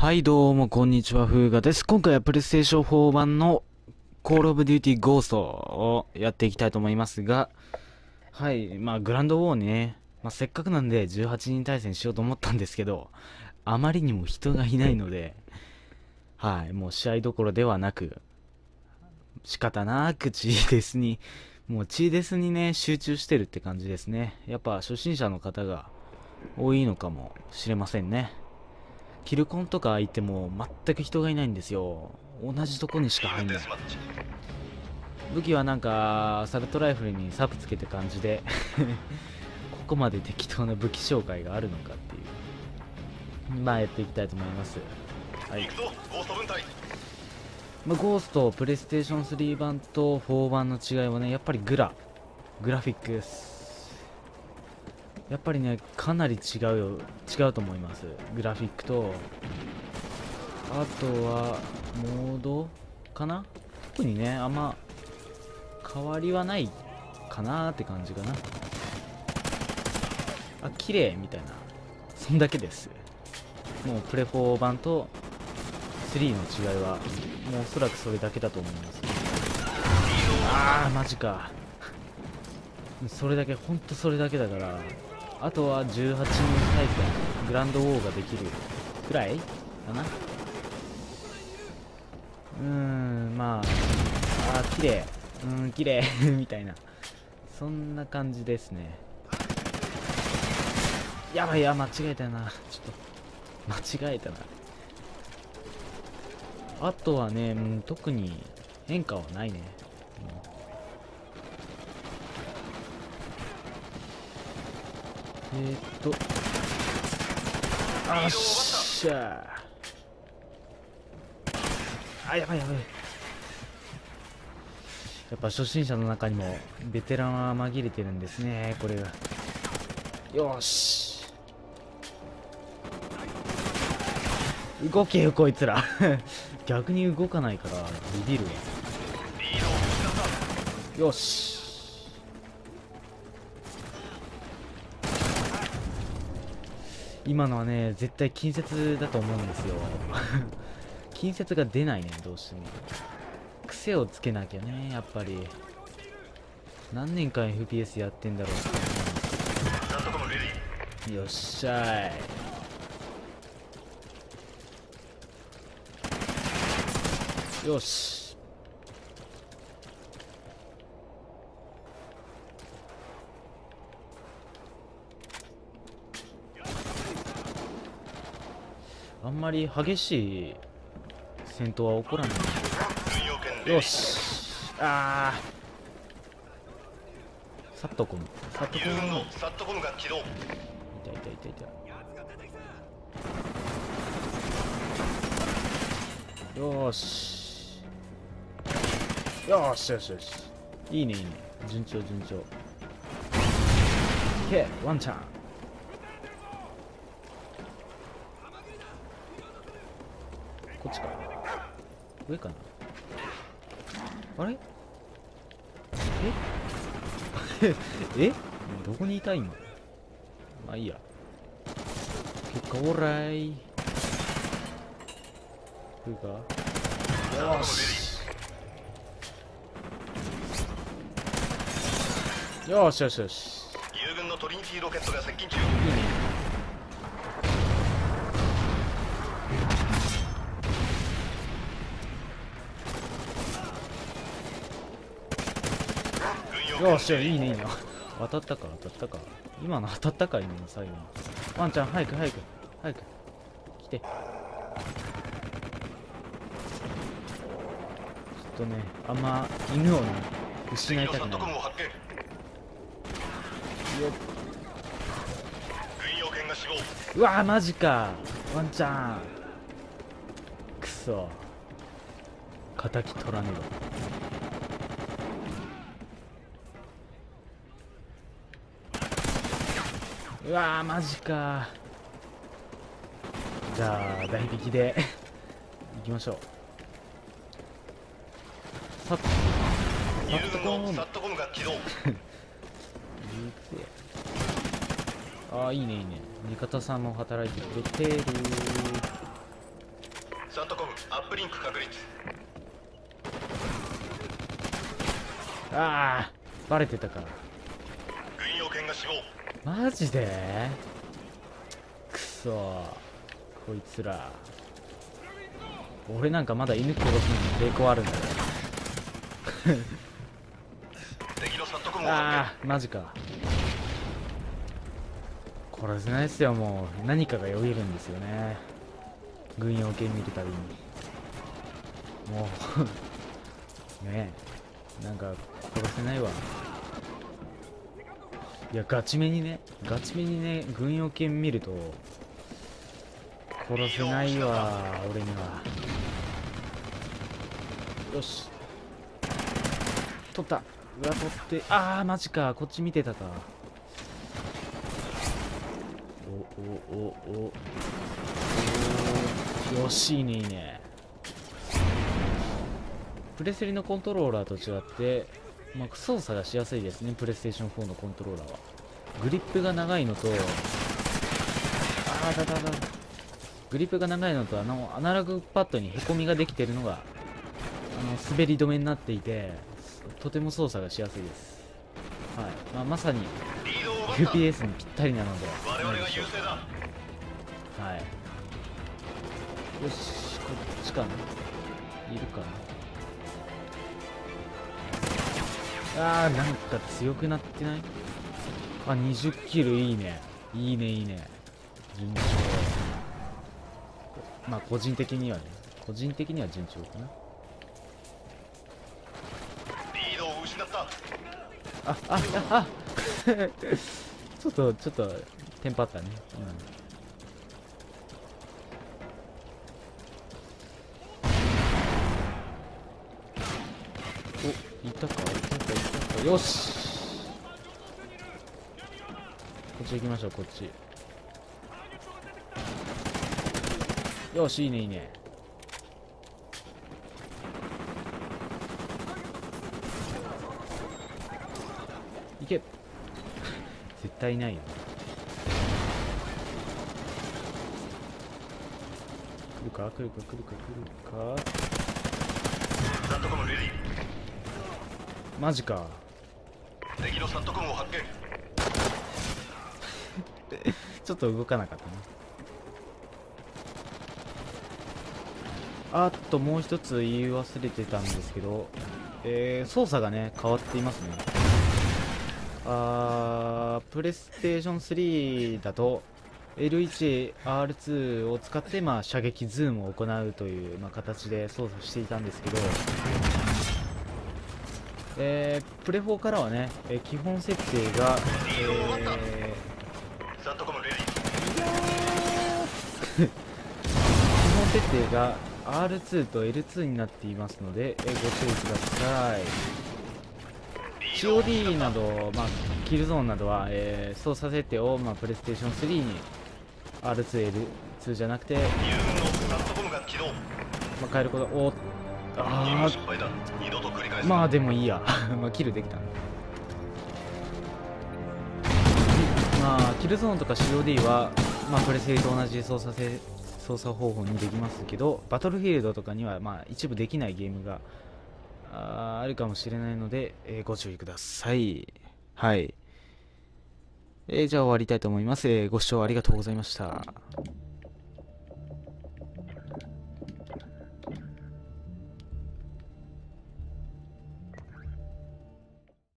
はい、どうも、こんにちは、風雅です。今回はプレイステーション4版の Call of Duty Ghost をやっていきたいと思いますが、はい、まあ、グランドウォーね、まあ、せっかくなんで18人対戦しようと思ったんですけど、あまりにも人がいないので、はい、もう試合どころではなく、仕方なくチーデスに、もうチーデスにね、集中してるって感じですね。やっぱ初心者の方が多いのかもしれませんね。キルコンとか行っても全く人がいないんですよ。同じとこにしか入んない。武器はなんかサルトライフルにサブつけて感じで ここまで適当な武器紹介があるのかっていう。まあやっていきたいと思います。はい。まあ、ゴーストプレイステーション3版と4版の違いはねやっぱりグラ。グラフィックです。やっぱりねかなり違うよ違うと思います。グラフィックとあとはモードかな？特にねあんま変わりはないかなって感じかな。あ綺麗みたいな。そんだけです。もうプレ4版と3の違いはもうおそらくそれだけだと思います。ああマジか。それだけほんとそれだけだから。あとは18人対戦グランドウォーができるくらいかな。うーんまああ綺麗。うーん綺麗。みたいな。そんな感じですね。やばいや間違えたな。ちょっと間違えたな。あとはね、うん、特に変化はないね、えー、っと。あっしゃあやばいやばい。やっぱ初心者の中にもベテランは紛れてるんですねこれが。よし。動けよこいつら。逆に動かないからビビるわ。よし。今のはね絶対近接だと思うんですよ。近接が出ないねどうしても。癖をつけなきゃねやっぱり。何年間 FPS やってんだろうよっしゃい。よしあんまり激しい戦闘は起こらない。よし。ああサットコムサットコムサットコムが起動い痛い痛い痛いた。よし。よしよしよし。いいねいいね。順調順調。OK ワンチャン。っちか上かな？あれ？え？え？どこにいた今？まあいいや。結果オーライ。来るか？よし。よしよしよし。友軍のトリニティロケットが接近中。いいねよしいいねいいね。当たったか当たったか。今の当たったか今の最後の。ワンちゃん早く早く。早く。来て。ちょっとねあんま犬をね失いたくない。よっ。軍用犬が死亡うわマジか。ワンちゃん。くそ。敵取らねばうわーマジか。じゃあ大引きで行きましょう。さっサ友ットコーン軍のサットコムが起動。ああいいねいいね。味方さんも働いてくれてる。サントコムアップリンク確立。ああバレてたか軍用犬が死亡マジで？くそ。こいつら。俺なんかまだ犬殺すのに抵抗あるんだよああマジか。殺せないっすよもう。何かがよぎるんですよね。軍用犬見るたびに。もう ねえ。なんか殺せないわいやガチめにねガチめにね軍用犬見ると殺せないわ俺には。よし。取った。裏取って。ああマジか。こっち見てたか。おおおお。およしいいねいいね。プレスリのコントローラーと違って、まあ、操作がしやすいですね。プレイステーション4のコントローラーは。グリップが長いのとああだだだ。グリップが長いのとあのアナログパッドにへこみができてるのがあの滑り止めになっていてとても操作がしやすいです、はい。まあ、まさにリードを奪った FPS にぴったりなので我々が優勢だ。はい。よしこっちかな。いるかなあーなんか強くなってない？あ20キルいいね。いいねいいね。順調。まあ個人的にはね。個人的には順調かな。リードを失った。ああああ。ちょっとちょっとテンパったね。今のよし。こっち行きましょうこっち。よしいいねいいね。いけ。絶対ないよ。来るか？来るか？来るか？来るか？マジか。敵のサントコムを発見。ちょっと動かなかったな。あともう一つ言い忘れてたんですけど、えー操作がね変わっていますね。あープレイステーション3だと L1R2 を使って、まあ、射撃ズームを行うという、まあ、形で操作していたんですけど、えープレ4からはね、えー基本設定が、えー基本設定が R2 と L2 になっていますので、えーご注意ください。COD など、まあ、キルゾーンなどは、えー操作設定を、まあ、プレイステーション3に R2、L2 じゃなくて、まあ、変えることお任あ務失敗だ二度と繰り返すまあでもいいや。まあキルできたまあキルゾーンとか COD は、まあ、プレステと同じ操作せ操作方法にできますけどバトルフィールドとかには、まあ、一部できないゲームがああるかもしれないので、えーご注意ください。はい、えーじゃあ終わりたいと思います、えーご視聴ありがとうございました。